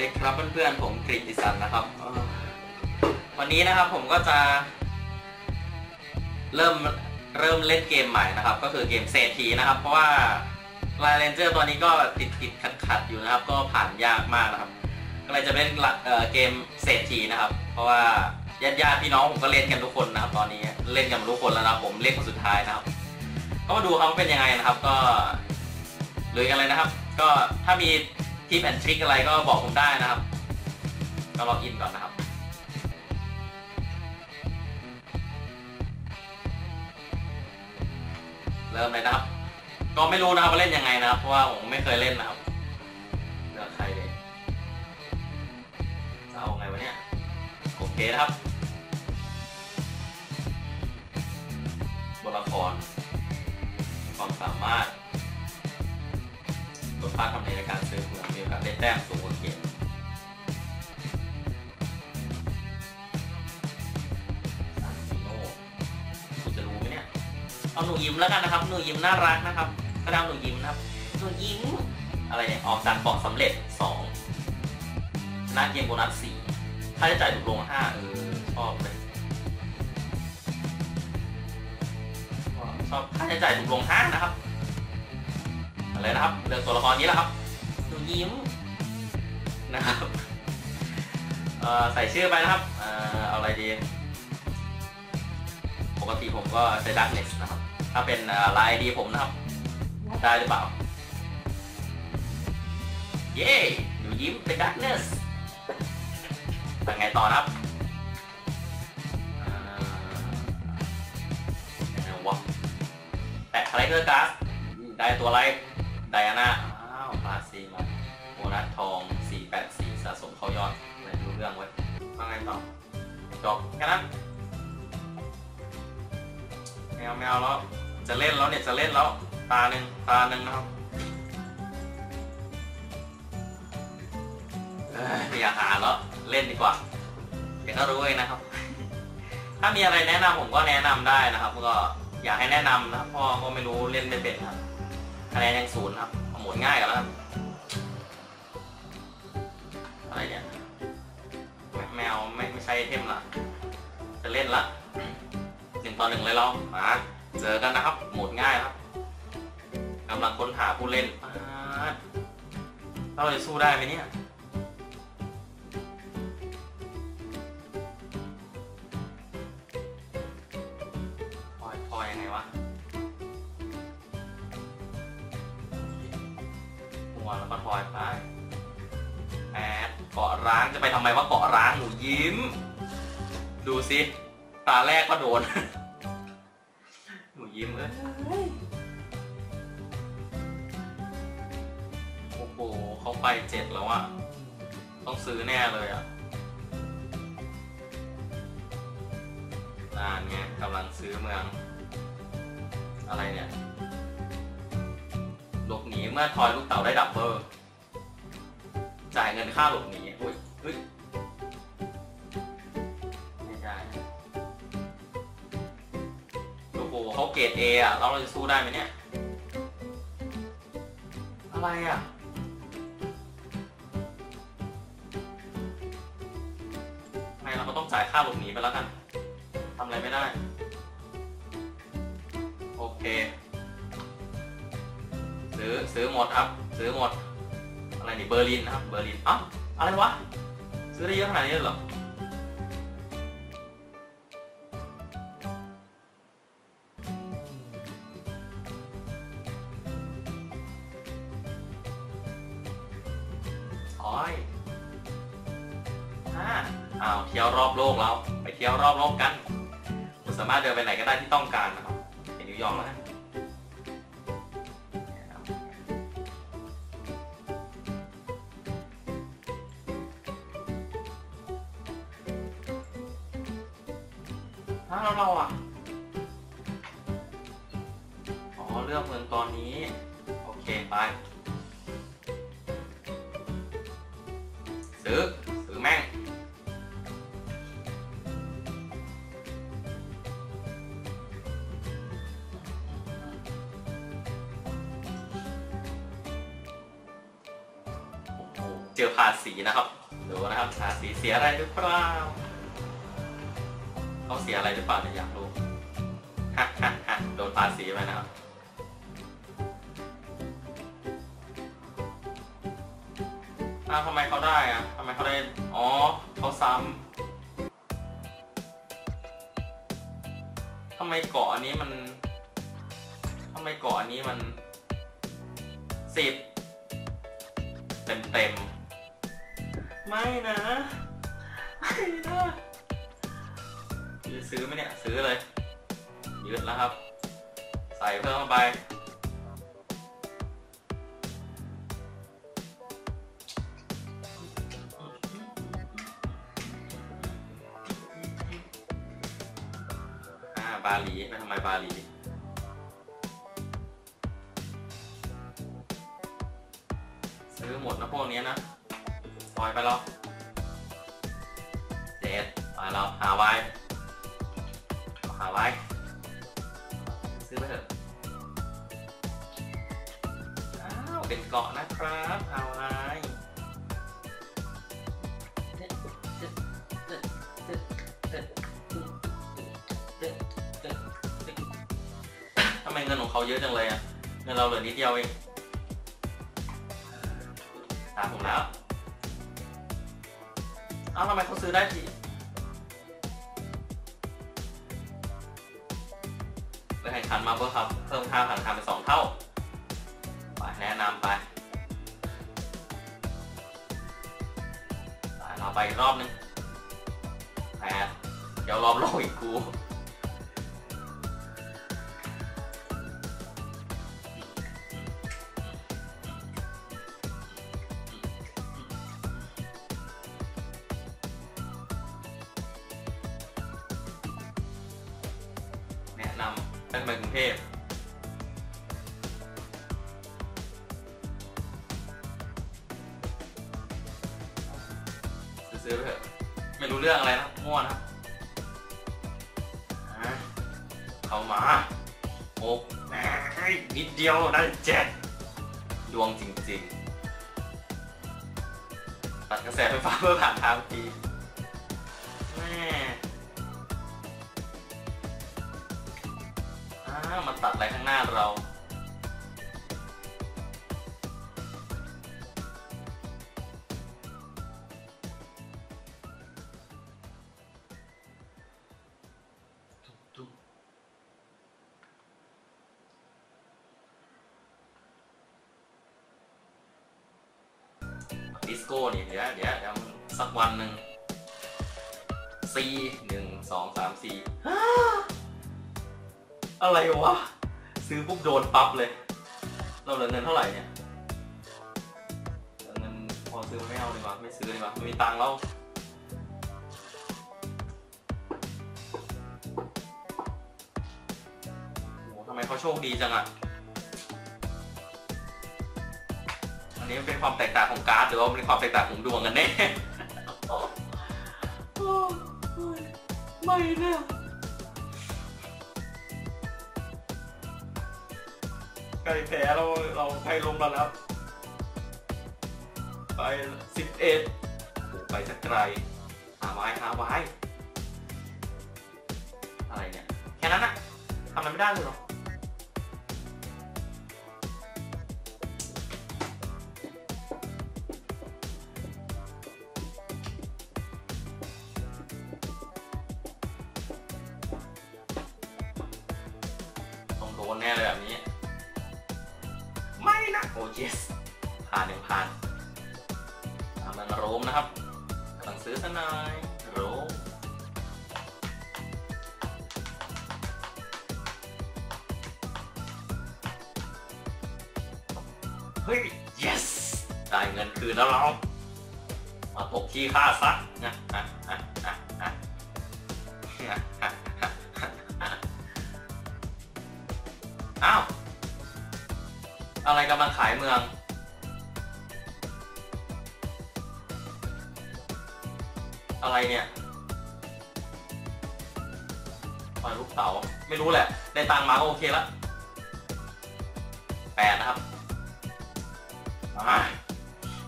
ดีครับเพื่อนๆผมกริติสันนะครับ วันนี้นะครับผมก็จะ เริ่มเริ่มเล่นเกมใหม่นะครับ ก็คือเกมเศรษฐีนะครับ เพราะว่าลายเรนเจอร์ตัวนี้ก็ติดติดขัดขัดๆอยู่นะครับ ก็ผ่านยากมากนะครับ ก็เลยจะเป็นเออเกมเศรษฐีนะครับ เพราะว่าญาติญาติพี่น้องผมก็เล่นกันทุกคนนะครับ ตอนนี้เล่นกันทุกคนแล้วนะผมเล่นคนสุดท้ายนะครับ ก็มาดูครับว่าเป็นยังไงนะครับ ก็ลุยกันเลยนะครับ ก็ถ้ามี ทิปแอนทริคอะไรก็บอกผมได้นะครับ ก็ล็อกอินก่อนนะครับเริ่มเลยนะครับ ก็ไม่รู้นะครับว่าเล่นยังไงนะครับ เพราะว่าผมไม่เคยเล่นนะครับเลือกใครเลยจะเอาไงวะเนี่ย โอเคนะครับบทละครความสามารถ ลดค่าทำในการซื้อเมืองมีโอกาสได้แต้มสูงกว่าเกมซานติโน่คุณจะรู้ไหมเนี่ยเอาหนูยิ้มแล้วกันนะครับ หนูยิ้มน่ารักนะครับก็ดาวหนูยิ้มนะครับ หนูยิ้มอะไรเนี่ย ออกจากเกาะสำเร็จสองชนะเกมโบนัสสี่ค่าใช้จ่ายถูกลงห้าเออชอบเลยชอบค่าใช้จ่ายถูกลงห้านะครับ อะไรนะครับเลือกตัวละครนี้แล้วครับหนูยิ้มนะครับใส่ชื่อไปนะครับเอาอะไรดี ปกติผมก็ใช้ Darkness นะครับ ถ้าเป็นลน์ดีผมนะครับ ได้หรือเปล่า เย้หนูยิ้มเป็น Darkness เป็นไงต่อนะครับอ่ายังไงวะแปะคาแรคเตอร์การ์ดได้ตัวอะไร ไดอาน่าอ้าวพาซีมาโบนัสทอง 484 สะสมเข้ายอดไม่รู้เรื่องเว้ยว่าไงต่อจบแค่นั้นไม่เอาไม่เอาแล้ว จะเล่นแล้วเนี่ยจะเล่นแล้ว ตาหนึ่งตาหนึ่งนะครับเอ้ยไม่อยากหาแล้วเล่นดีกว่า เดี๋ยวก็รู้เองนะครับ ถ้ามีอะไรแนะนำผมก็แนะนำได้นะครับ ก็อยากให้แนะนำนะพราะก็ไม่รู้เล่นไม่เป็นครับ คะแนนยังศูนย์ครับเอาหมุนง่ายกันแล้วครับอะไรเนี่ยแมวไม่ไม่ใช่เทมละจะเล่นละหนึ่งต่อหนึ่งเลยเรามาเจอกันนะครับโหมดง่ายครับกำลังค้นหาผู้เล่นป๊าเราจะสู้ได้ไหมเนี่ย หัวแล้วก็พอยไปแอดเกาะร้างจะไปทำไมว่าเกาะร้างหนูยิ้ม ดูสิตาแรกก็โดน หนูยิ้มเอ้ยโอ้โหเขาไปเจ็ดแล้วอะต้องซื้อแน่เลยอะนานไงกำลังซื้อเมือง อะไรเนี่ย หลบหนีเมื่อทอยลูกเต๋าได้ดับเบิลจ่ายเงินค่าหลบหนีอุ้ยเฮ้ยไม่ได้โอ้โหเขาเกรดเออะแล้วเราจะสู้ได้ไหมเนี่ย อะไรอะไม่เราก็ต้องจ่ายค่าหลบหนีไปแล้วกันทำอะไรไม่ได้ โอเค ซื้อซื้อหมดครับ ซื้อหมด อะไรนี่เบอร์ลินนะครับ เบอร์ลินอะอะไรวะ ซื้อได้เยอะขนาดนี้เลยเหรอโอ้ยอ่าอ้าวเที่ยวรอบโลกแล้วไปเที่ยวรอบโลกกัน คุณสามารถเดินไปไหนก็ได้ที่ต้องการนะครับไปนิวยอร์กแล้ว จอภาษีนะครับดูนะครับภาษีเสียอะไรหรือเปล่าเขาเสียอะไรหรือเปล่าเนี่ยอยากรู้ฮ่าฮ่าฮ่าโดนภาษีไปนะครับอ้าวทำไมเขาได้อะทำไมเขาได้ อ๋อเขาซ้ำทำไมเกาะอันนี้มันทำไมเกาะอันนี้มันสิบเต็มเต็ม ไม่นะไม่นะจะซื้อไหมเนี่ย ซื้อเลยยืดแล้วครับ ใส่เพิ่มเข้าไป อ่า บาหลีไปทำไมบาหลีซื้อหมดนะพวกนี้นะ ปล่อยไปแล้วเจ็ดปล่อยเราหาไว้หาไว้ ซื้อไปเถอะอ้าวเป็นเกาะนะครับฮาไวายทำไมเงินของเขาเยอะจังเลยอะ เงินเราเหลือนิดเดียวเอง อ้าทำไมเขาซื้อได้ทีไปแข่งขันมาเพื่อครับ เพิ่มค่าผ่านทางเป็นสองเท่า ไปแนะนำไปไปเราไปอีกรอบนึงแปดเดี๋ยวรอบโลกอีกกู หมนิดเดียวได้เจ็ดดวงจริงๆตัดกระแสไฟฟ้าเพื่อผ่านทางปีแม่มาตัดอะไรข้างหน้าเรา นี่เดี๋ยวเดี๋ยวเดี๋ยวสักวันหนึ่ง C หนึ่งสองสามสี่อะไรวะ ซื้อปุ๊บโดนปั๊บเลย เราเหลือเงินเท่าไหร่เนี่ยเงินพอซื้อไม่เอาดีกว่าไม่ซื้อดีกว่าไม่มีตังค์แล้วโอ้โหทำไมเขาโชคดีจังอะ นี้เป็นความแตกต่างของการ์ดหรือว่าเป็นความแตกต่างของดวงกันแน่ไม่นะใกล้แพ้เราเราใกล้ลงแล้วแล้วไปสิบเอ็ดไปสักไกลหาไว้หาไว้อะไรเนี่ย แค่นั้นอะทำอะไรไม่ได้เลยหรอ มนะครับ สั่งซื้อซะหน่อยโรมเฮ้ย yes ได้เงินคืนแล้วเรามาตกที่ค่าซักะนะนนนะอ้าว อะไรกำลังขายเมือง เนี่ยปล่อยลูกเต๋าไม่รู้แหละ ได้ตังมาก็โอเคละแปดนะครับมา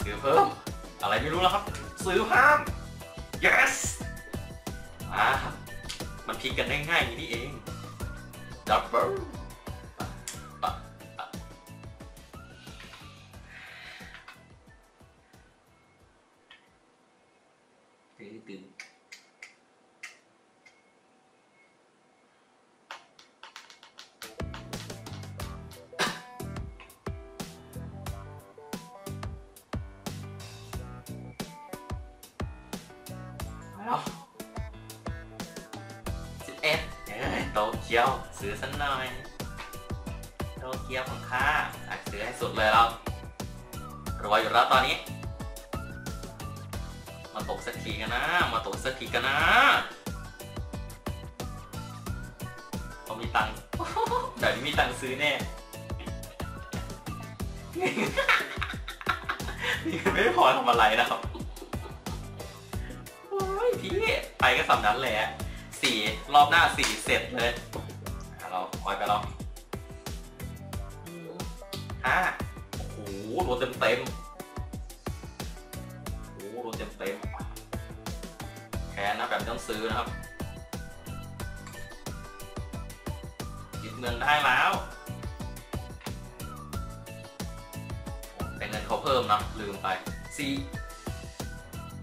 ซื้อเพิ่ม อะไรไม่รู้แล้วครับ ซื้อห้าม yes อ่ามันพลิกกันได้ง่ายอย่างนี้เองดั โตเกียวซื้อสักหน่อย โตเกียวของข้าอยากซื้อให้สุดเลยเรารวยอยู่แล้วตอนนี้ มาตกสักทีกันนะ มาตกสักทีกันนะเขามีตังค์เดี๋ยวมีตังค์ซื้อแน่นี่ไม่พอทำอะไรนะครับพี่ไปก็สำนั้นเละ สี่รอบหน้าสี่เสร็จเลยอะเราคอยไปเราห้าโอ้โหรวมเต็มเต็มๆโอ้โหรวมเต็มเต็มๆแค่นะแบบไม่ต้องซื้อนะครับยึดเงินได้แล้วแต่เงินเขาเพิ่มนะลืมไปสี่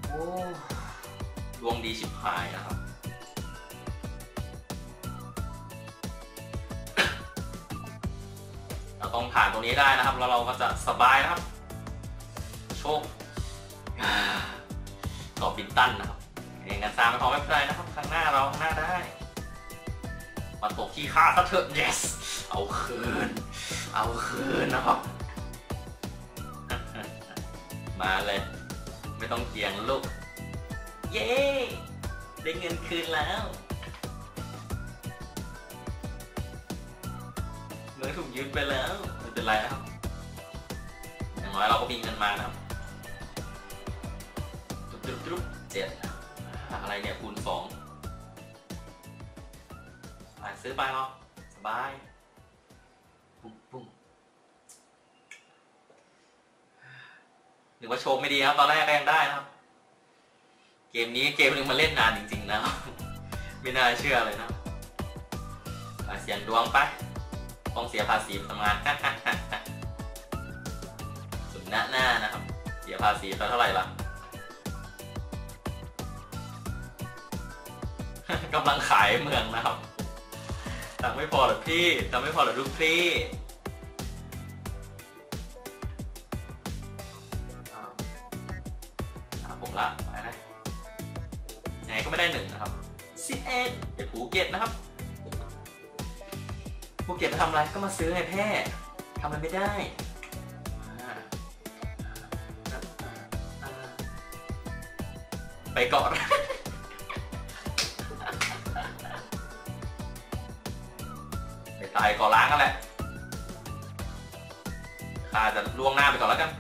โอ้ดวงดีชิบหายนะครับ ราต้องผ่านตรงนี้ได้นะครับ แล้วเราก็จะสบายนะครับ โชคกอบบินตันนะครับเองกันซามไม่พอไม่เป็นไรนะครับ ข้างหน้าเราข้างหน้าได้มาตกที่ค่าซะเถอะ yes เอาคืน เอาคืนนะครับ มาเลย ไม่ต้องเกียงลูก เย้ ได้เงินคืนแล้วเงินถูกยึดไปแล้ว ไม่เป็นไรนะครับอย่างน้อยเราก็มีเงินมานะครับจุ๊บจุ๊บจุ๊บเจ็ดอะไรเนี่ยคูณสองไปซื้อไปเนาะสบายปุ้งปุ้งหรือว่าโชคไม่ดีครับ ตอนแรกก็ยังได้นะครับ เกมนี้เกมนึงมาเล่นนานจริง ๆ นะ ไม่น่าเชื่อเลยนะเสียงดวงไป ต้องเสียภาษีทำงานสุดหน้าหน้านะครับ เสียภาษีไปเท่าไหร่ล่ะกำลังขายเมืองนะครับตังไม่พอหรอพี่ตังไม่พอหรอลูกพี่อ้าผมละไปนะยังไงก็ไม่ได้หนึ่งนะครับสิเอ็ดเดี๋ยวภูเก็ตนะครับ ภูเก็ตมาทำอะไรก็มาซื้อไงแพ่ทำอะไรไม่ได้ไปก่อน ไปตายก่อล้างกันแหละข้าจะล่วงหน้าไปก่อนแล้วกัน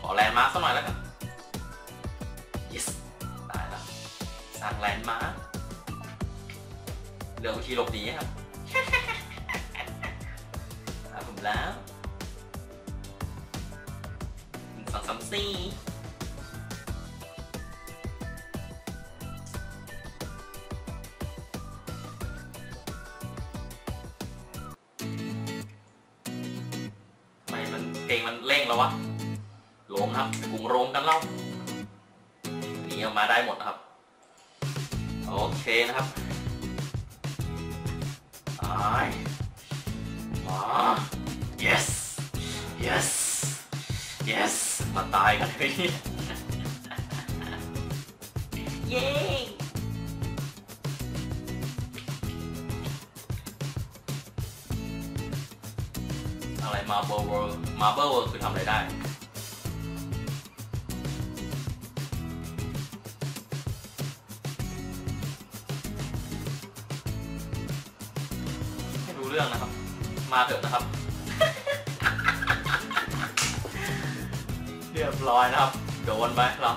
ขอแลนด์มาร์คสักหน่อยแล้วกัน yes ตายแล้วสร้างแลนด์มาร์คเหลือวิธีหลบหนีครับ ตามผมแล้วหนึ่งสองสามสี่ทำไมมันเพลงมันเร่งแล้ววะโลมครับกรุงโรมกันเล่า yes มาตายกันเลยเนี่ยเย้อะไร Marble World Marble World คือทำอะไรได้ไม่รู้เรื่องนะครับ มาเถอะนะครับ ร้อยนะครับ โดนไปเรา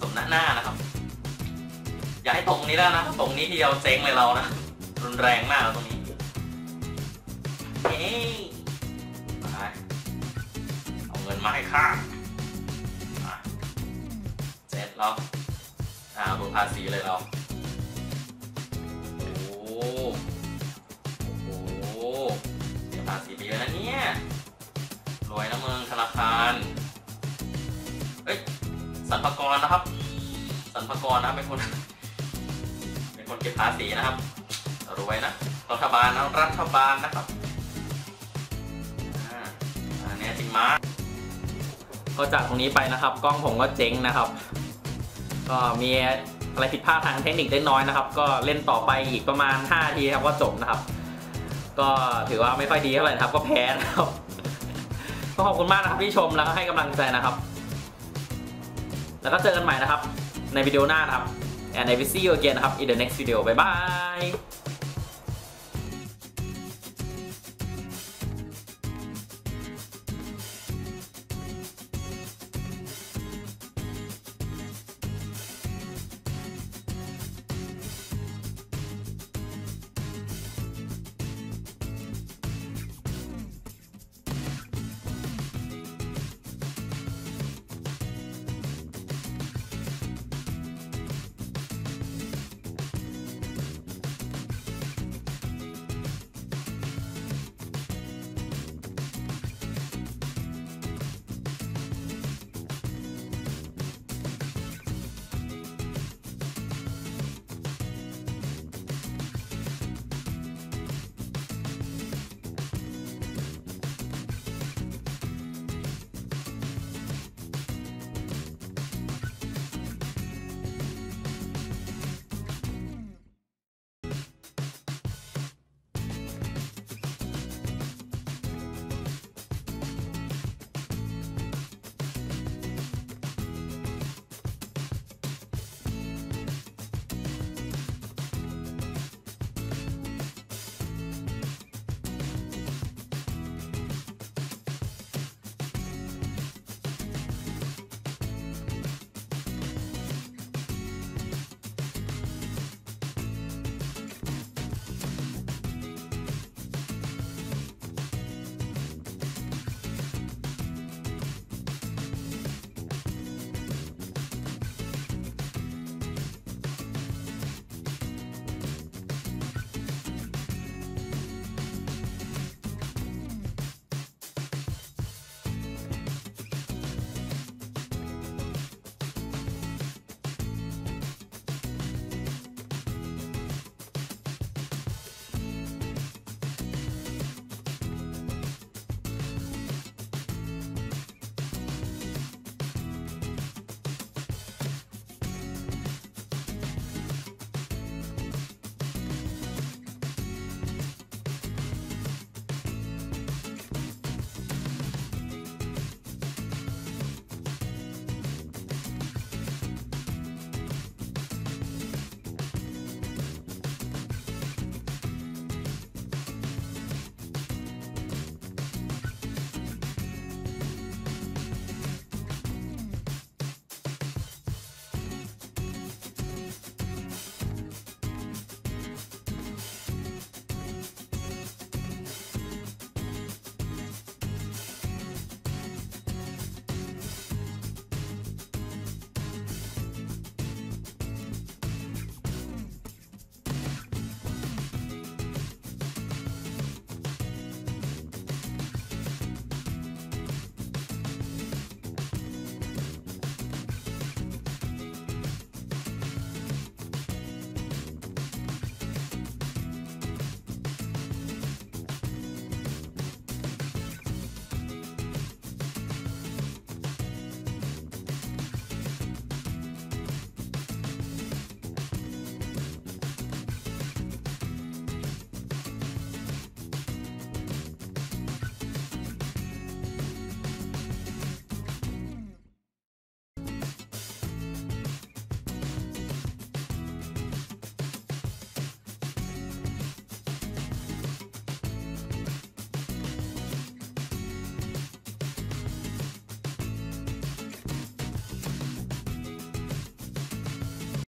สมหน้าหน้านะครับ อย่าให้ตรงนี้แล้วนะตรงนี้ที่เราเจ๊งเลยเรานะ รุนแรงมากตรงนี้เย้ไปเอาเงินมาให้ข้าเราอ่าคุณภาษีเลยเราโอ้โหภาษีเยอะนะเนี่ย รวยนะเมืองธนาคาร สรรพากรนะครับสรรพากรนะเป็นคนเป็นคนเก็บภาษีนะครับรวยนะรัฐบาลนะรัฐบาลนะครับอ่าอันนี้จริงมากก็จากตรงนี้ไปนะครับ กล้องผมก็เจ๊งนะครับ ก็มีอะไรผิดพลาดทางเทคนิคเล็กน้อยนะครับ ก็เล่นต่อไปอีกประมาณ5นาทีครับก็จบนะครับ ก็ถือว่าไม่ค่อยดีเท่าไหร่นะครับ ก็แพ้นะครับก็ขอบคุณมากนะครับที่ชมแล้วก็ให้กำลังใจนะครับ แล้วก็เจอกันใหม่นะครับ ในวิดีโอหน้านะครับ and I will see you again นะครับ in the next video บ๊ายบาย